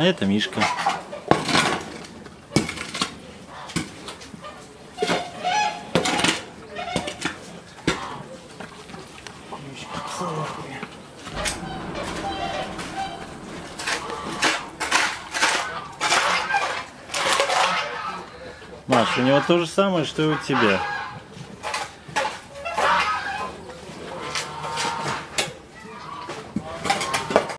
А это Мишка. Маш, у него то же самое, что и у тебя.